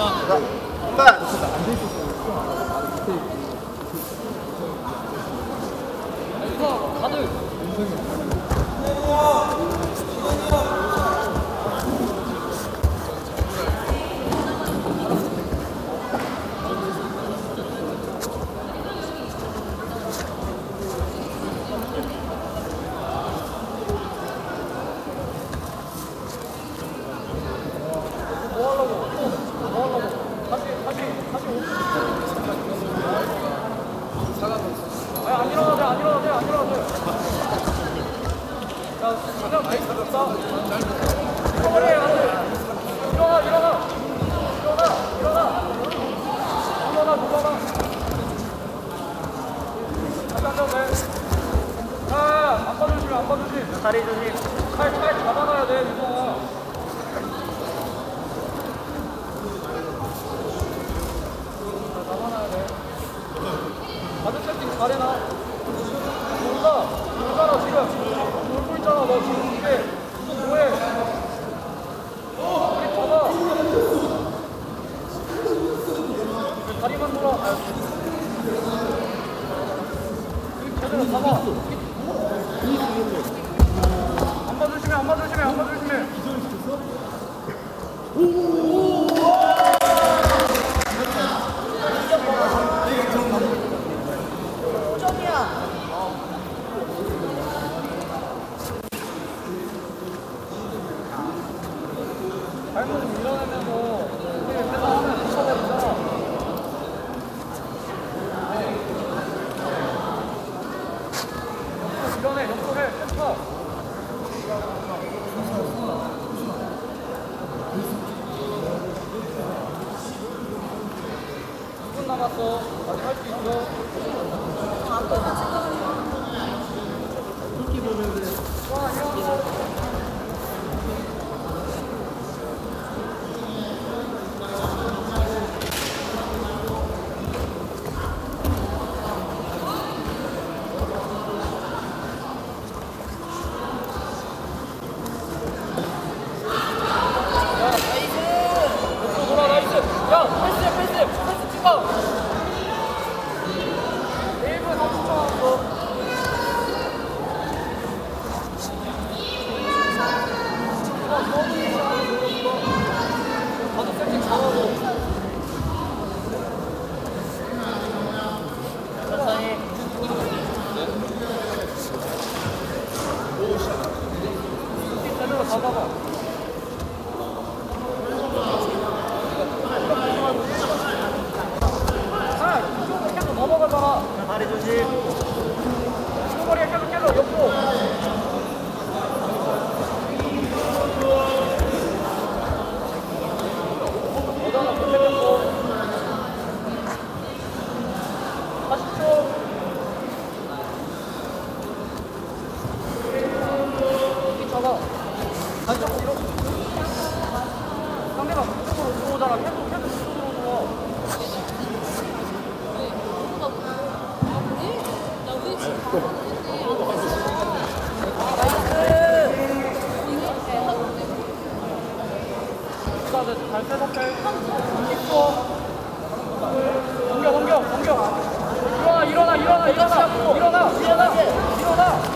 안 다리 조심. 칼, 칼 잡아놔야 돼, 이거. 잡아놔야 돼. 가드 세팅 잘해놔. 뭔가, 뭔가라 지금. 있잖아, 너 지금 이게. 제대로 잡아. 안 봐주시면, 안 봐주시면, 안. 발목 밀 어내면서 우리 회사 하면 붙여버리잖아. 옆으로 밀어내, 옆으로 해, 펜터. 2분 남았어. 아직 할수 있어. 와, 일 발세 덕대 있어 넘겨 넘겨 넘겨 일어나 일어나 일어나 일어나 일어나 일어나 일어나